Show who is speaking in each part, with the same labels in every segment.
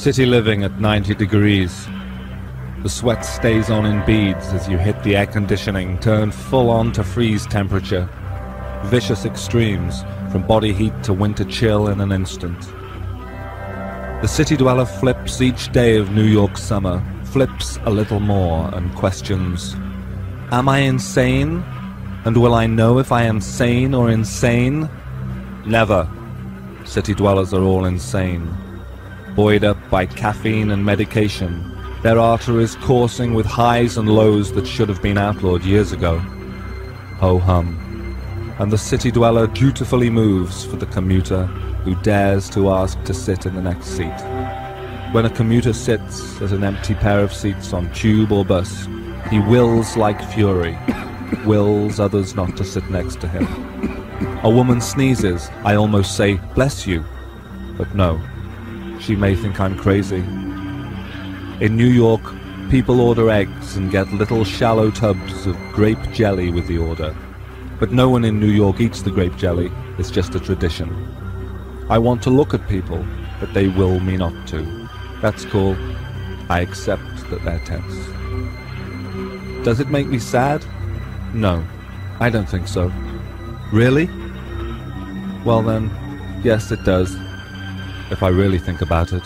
Speaker 1: City living at 90 degrees. The sweat stays on in beads as you hit the air conditioning, turned full on to freeze temperature. Vicious extremes, from body heat to winter chill in an instant. The city dweller flips each day of New York summer, flips a little more and questions, Am I insane? And will I know if I am sane or insane? Never. City dwellers are all insane. Buoyed up by caffeine and medication, their arteries coursing with highs and lows that should have been outlawed years ago. Ho hum. And the city dweller dutifully moves for the commuter who dares to ask to sit in the next seat. When a commuter sits at an empty pair of seats on tube or bus, he wills like fury, wills others not to sit next to him. A woman sneezes, I almost say, bless you. But no, she may think I'm crazy. In New York, people order eggs and get little shallow tubs of grape jelly with the order. But no one in New York eats the grape jelly, it's just a tradition. I want to look at people, but they will me not to. That's cool. I accept that they're tense. Does it make me sad? No, I don't think so. Really? Well then, yes it does, if I really think about it.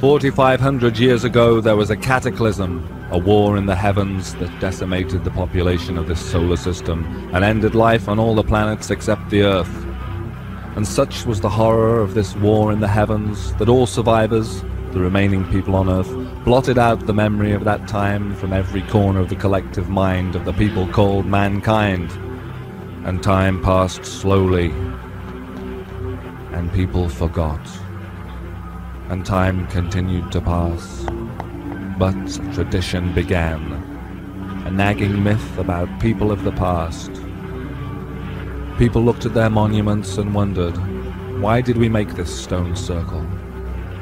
Speaker 1: Forty-five hundred years ago, there was a cataclysm, a war in the heavens that decimated the population of this solar system and ended life on all the planets except the Earth. And such was the horror of this war in the heavens that all survivors, the remaining people on Earth, blotted out the memory of that time from every corner of the collective mind of the people called mankind. And time passed slowly, and people forgot and time continued to pass. But tradition began, a nagging myth about people of the past. People looked at their monuments and wondered, why did we make this stone circle?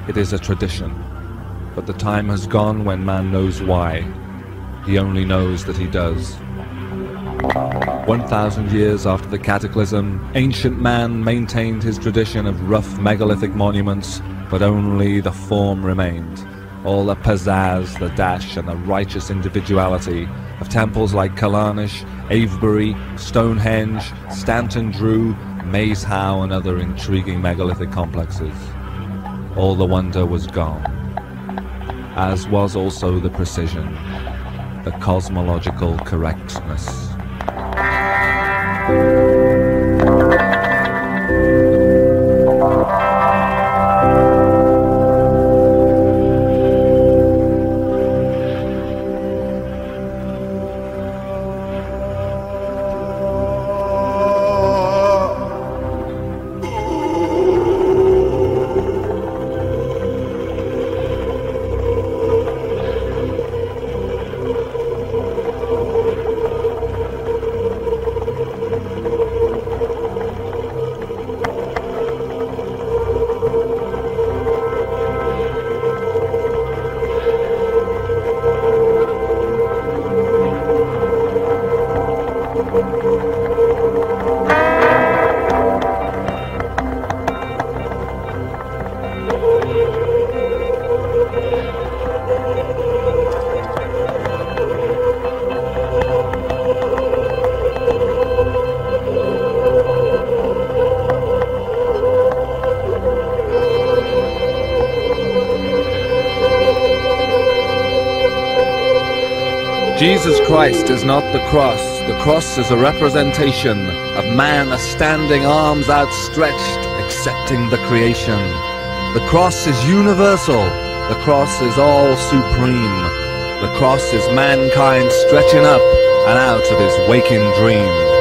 Speaker 1: It is a tradition, but the time has gone when man knows why. He only knows that he does. 1,000 years after the cataclysm, ancient man maintained his tradition of rough megalithic monuments but only the form remained. All the pizzazz, the dash, and the righteous individuality of temples like Callanish, Avebury, Stonehenge, Stanton Drew, Maes Howe, and other intriguing megalithic complexes. All the wonder was gone, as was also the precision, the cosmological correctness. Jesus Christ is not the cross. The cross is a representation of man a standing arms outstretched, accepting the creation. The cross is universal. The cross is all supreme. The cross is mankind stretching up and out of his waking dream.